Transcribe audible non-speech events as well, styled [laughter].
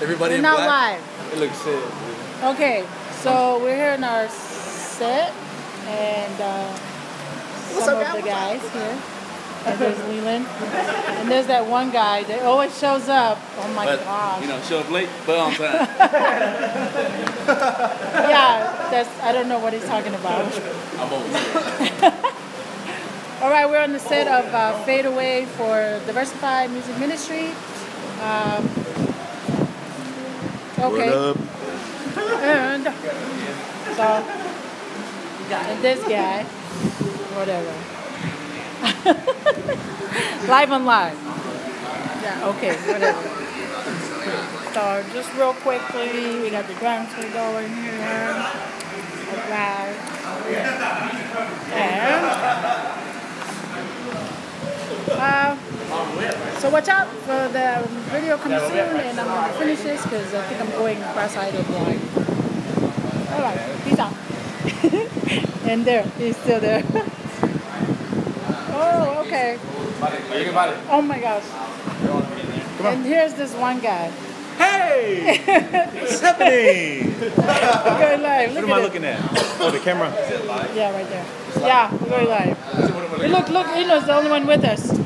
Everybody We're in not black. live. It looks sick. Okay, so we're here in our set, and uh, some of the guys here. And there's Leland. And there's that one guy that always shows up. Oh my But gosh. you know, show up late, but on time. [laughs] Yeah, that's I don't know what he's talking about. I'm always here. [laughs] All right, we're on the set of uh, Fade Away for Diversifyd Music Ministry. Um, okay. And uh, so, and this guy, whatever. [laughs] live on live. Yeah, okay, whatever. So just real quickly, we got the drums going here. Live. And uh, so watch out for the video coming soon, and I'm gonna finish this because I think I'm going cross-eyed or blind. All right, peace out. [laughs] and there, he's still there. [laughs] oh, okay. Oh my gosh. And here's this one guy. Hey! [laughs] Happening? We're going live. Look What am I it. looking at? Oh, the camera. Yeah, right there. Yeah, we're going live. Look, look, Eno's the only one with us.